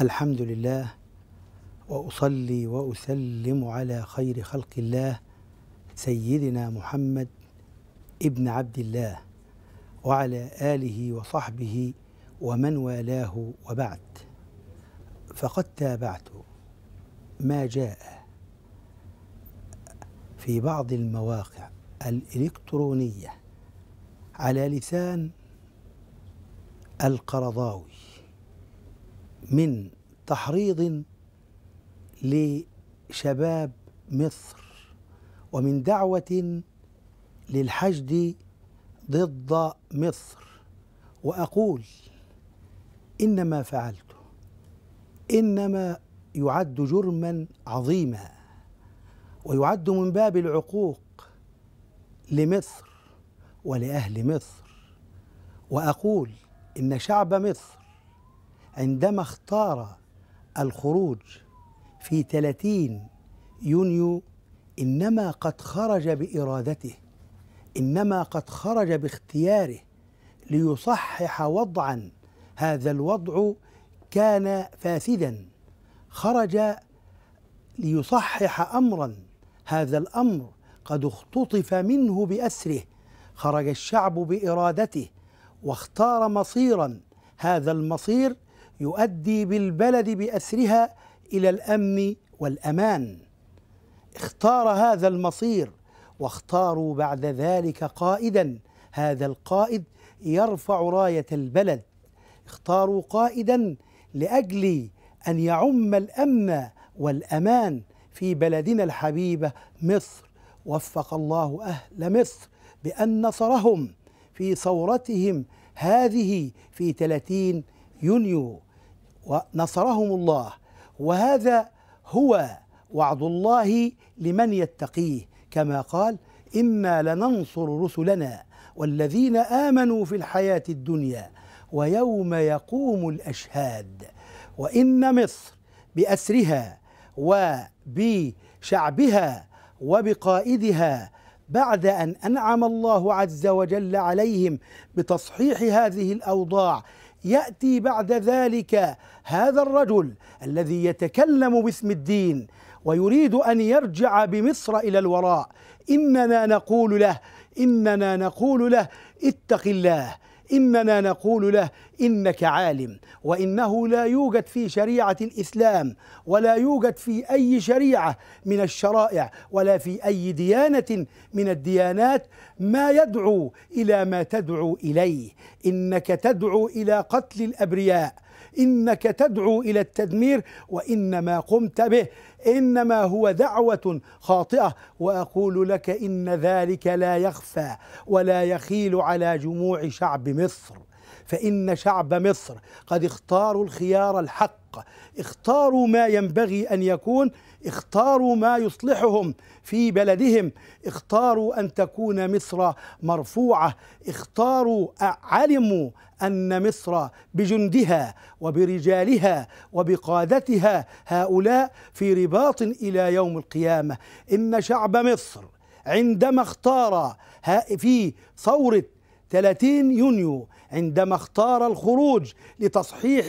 الحمد لله وأصلي وأسلم على خير خلق الله سيدنا محمد ابن عبد الله وعلى آله وصحبه ومن والاه وبعد. فقد تابعت ما جاء في بعض المواقع. الإلكترونية على لسان القرضاوي من تحريض لشباب مصر ومن دعوة للحشد ضد مصر. وأقول إن ما فعلته إنما يعد جرما عظيما ويعد من باب العقوق لمصر ولأهل مصر وأقول إن شعب مصر عندما اختار الخروج في 30 يونيو إنما قد خرج بإرادته إنما قد خرج باختياره ليصحح وضعا. هذا الوضع كان فاسدا. خرج ليصحح امرا. هذا الأمر قد اختطف منه بأسره خرج الشعب بإرادته واختار مصيرا. هذا المصير يؤدي بالبلد بأسرها إلى الأمن والأمان. اختار هذا المصير واختاروا بعد ذلك قائدا. هذا القائد يرفع راية البلد. اختاروا قائدا لأجل أن يعم الأمن والأمان في بلدنا الحبيبة مصر. وفق الله أهل مصر بأن نصرهم في ثورتهم هذه في 30 يونيو. ونصرهم الله. وهذا هو وعد الله لمن يتقيه. كما قال إنا لننصر رسلنا والذين آمنوا في الحياة الدنيا ويوم يقوم الأشهاد. وإن مصر بأسرها وبشعبها وبقائدها بعد أن أنعم الله عز وجل عليهم بتصحيح هذه الأوضاع يأتي بعد ذلك هذا الرجل الذي يتكلم باسم الدين ويريد أن يرجع بمصر إلى الوراء. إننا نقول له إننا نقول له اتق الله. إننا نقول له إنك عالم وإنه لا يوجد في شريعة الإسلام ولا يوجد في أي شريعة من الشرائع ولا في أي ديانة من الديانات ما يدعو إلى ما تدعو إليه. إنك تدعو إلى قتل الأبرياء إنك تدعو إلى التدمير وإنما قمت به. إنما هو دعوة خاطئة. وأقول لك إن ذلك لا يخفى ولا يخيل على جموع شعب مصر. فإن شعب مصر قد اختاروا الخيار الحق اختاروا ما ينبغي أن يكون اختاروا ما يصلحهم في بلدهم. اختاروا أن تكون مصر مرفوعة. اختاروا علموا أن مصر بجندها وبرجالها وبقادتها هؤلاء في رباط إلى يوم القيامة. إن شعب مصر عندما اختار في ثورة 30 يونيو عندما اختار الخروج لتصحيح.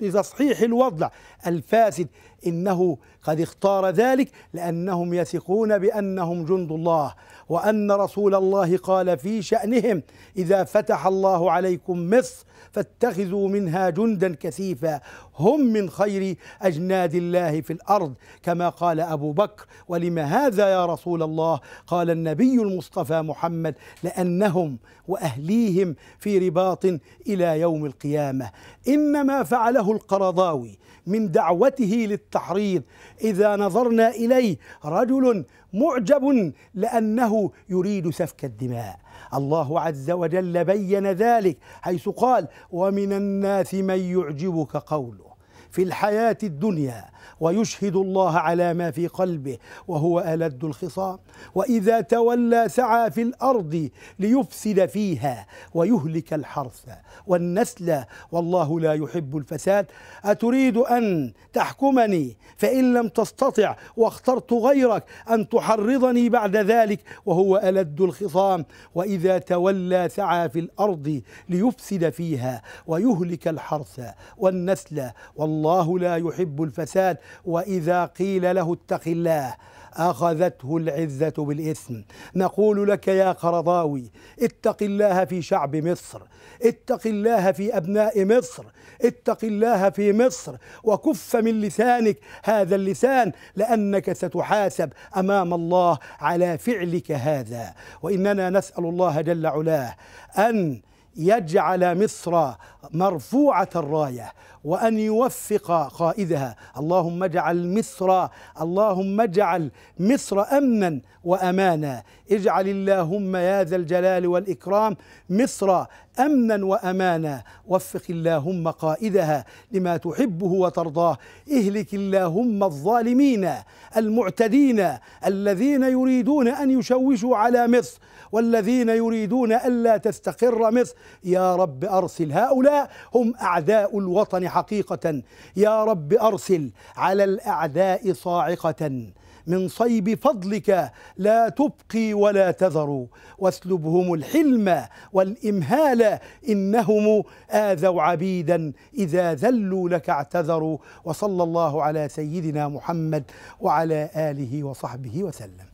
لتصحيح الوضع الفاسد إنه قد اختار ذلك لأنهم يثقون بأنهم جند الله وأن رسول الله قال في شأنهم إذا فتح الله عليكم مصر فاتخذوا منها جندا كثيفا هم من خير أجناد الله في الأرض. كما قال أبو بكر ولما هذا يا رسول الله؟ قال النبي المصطفى محمد لأنهم وأهليهم في رباط إلى يوم القيامة. إنما فعله القرضاوي من دعوته للتحريض إذا نظرنا إليه رجل معجب لأنه يريد سفك الدماء. الله عز وجل بين ذلك حيث قال ومن الناس من يعجبك قوله. في الحياة الدنيا ويشهد الله على ما في قلبه وهو ألد الخصام. وإذا تولى سعى في الأرض ليفسد فيها ويهلك الحرث والنسل والله لا يحب الفساد. أتريد أن تحكمني؟ فإن لم تستطع واخترت غيرك أن تحرضني بعد ذلك وهو ألد الخصام. وإذا تولى سعى في الأرض ليفسد فيها ويهلك الحرث والنسل والله لا يحب الفساد وإذا قيل له اتق الله أخذته العزة بالإثم. نقول لك يا قرضاوي اتق الله في شعب مصر اتق الله في أبناء مصر اتق الله في مصر وكف من لسانك هذا اللسان لأنك ستحاسب أمام الله على فعلك هذا. وإننا نسأل الله جل علاه أن يجعل مصر مرفوعة الراية وأن يوفق قائدها. اللهم اجعل مصر اللهم اجعل مصر أمنا وأمانا. اجعل اللهم يا ذا الجلال والإكرام مصر أمنا وأمانا. وفق اللهم قائدها لما تحبه وترضاه. اهلك اللهم الظالمين المعتدين الذين يريدون أن يشوشوا على مصر والذين يريدون ألا تستقر مصر. يا رب أرسل. هؤلاء هم أعداء الوطن حقيقة. يا رب أرسل على الأعداء صاعقة. من صيب فضلك لا تبقي ولا تذر. واسلبهم الحلم والإمهال إنهم آذوا عبيدا إذا ذلوا لك اعتذروا. وصلى الله على سيدنا محمد وعلى آله وصحبه وسلم.